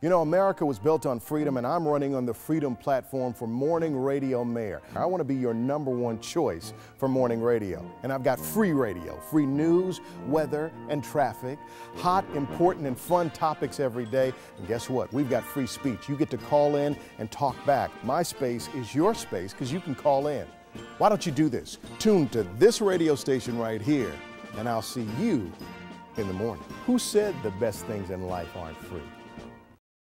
You know, America was built on freedom, and I'm running on the Freedom platform for Morning Radio Mayor. I want to be your number one choice for morning radio. And I've got free radio, free news, weather, and traffic, hot, important, and fun topics every day. And guess what? We've got free speech. You get to call in and talk back. My space is your space because you can call in. Why don't you do this? Tune to this radio station right here, and I'll see you in the morning. Who said the best things in life aren't free?